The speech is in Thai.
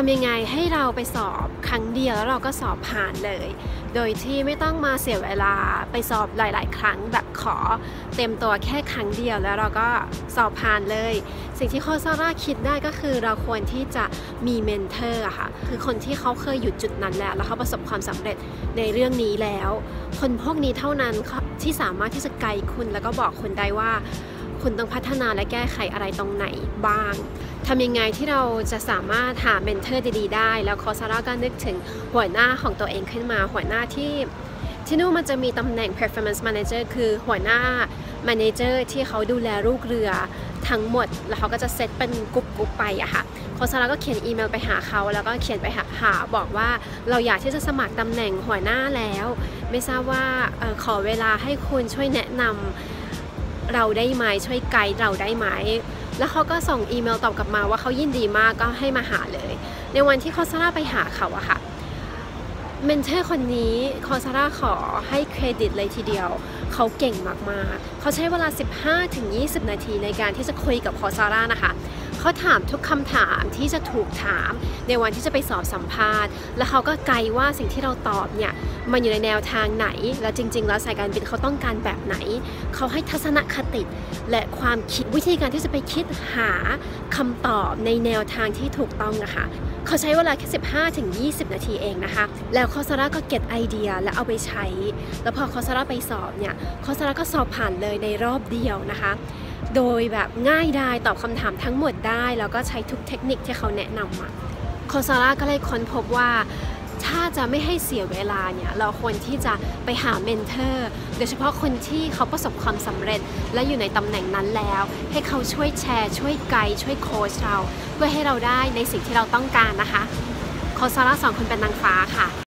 ทำยังไงให้เราไปสอบครั้งเดียวแล้วเราก็สอบผ่านเลย โดยที่ไม่ต้องมาเสียเวลาไปสอบหลาย ๆ ครั้งแบบขอเต็มตัวแค่ครั้งเดียวแล้วเราก็สอบผ่านเลย สิ่งที่โค้ชซาร่าคิดได้ก็คือเราควรที่จะมี mentor ค่ะคือคนที่เขาเคยอยู่จุดนั้นแล้ว แล้วเขาประสบความสำเร็จในเรื่องนี้แล้ว คนพวกนี้เท่านั้นที่สามารถที่จะไกด์คุณแล้วก็บอกคุณได้ว่า คุณต้องพัฒนาและแก้ไขอะไรตรงไหนบ้างทำยังไงที่เราจะสามารถหา mentor ดีๆได้ แล้วโค้ชซาร่าก็นึกถึงหัวหน้าของตัวเองขึ้นมาหัวหน้าที่ที่นู่นมันจะมีตำแหน่ง performance manager คือหัวหน้า manager ที่เขาดูแลลูกเรือทั้งหมด แล้วเขาก็จะเซตเป็นกรุ๊ปๆไปอะค่ะโค้ชซาร่าก็เขียนอีเมลไปหาเขา แล้วก็เขียนไปหาหาบอกว่าเราอยากที่จะสมัครตำแหน่งหัวหน้าแล้ว ไม่ทราบว่าออขอเวลาให้คุณช่วยแนะนำ เราได้ไหมช่วยไกด์เราได้ไหม แล้วเขาก็ส่งอีเมลตอบกลับมาว่าเขายินดีมากก็ให้มาหาเลย ในวันที่โค้ชซาร่าไปหาเขาอะค่ะ mentor คนนี้โค้ชซาร่าขอให้เครดิตเลยทีเดียว เขาเก่งมาก ๆ เขาใช้เวลา 15-20 นาทีในการที่จะคุยกับโค้ชซาร่านะคะ เขาถามทุกคำถามที่จะถูกถามในวันที่จะไปสอบสัมภาษณ์ แล้วเขาก็ไกลว่าสิ่งที่เราตอบเนี่ย มันอยู่ในแนวทางไหน แล้วจริง ๆ แล้วสายการบินเขาต้องการแบบไหน เขาให้ทัศนคติ และความคิดวิธีการที่จะไปคิดหาคำตอบในแนวทางที่ถูกต้องนะคะ เขาใช้เวลาแค่15ถึง20 นาทีเองนะคะ แล้วคอสาร่าก็เก็ตไอเดียและเอาไปใช้ แล้วพอคอสาร่าไปสอบเนี่ยคอสาร่าก็สอบผ่านเลยในรอบเดียวนะคะ โดยแบบง่ายดายตอบคำถามทั้งหมดได้ แล้วก็ใช้ทุกเทคนิคที่เขาแนะนำมาคอสาร่าก็เลยค้นพบว่า ถ้าจะไม่ให้เสียเวลาเนี่ยเราควรที่จะไปหาเมนเทอร์โดยเฉพาะคนที่เขาประสบความสำเร็จ และอยู่ในตำแหน่งนั้นแล้ว ให้เขาช่วยแชร์ ช่วยไกด์ช่วยโค้ชเรา เพื่อให้เราได้ในสิ่งที่เราต้องการนะคะโคซาร่าสองคนเป็นนางฟ้าค่ะ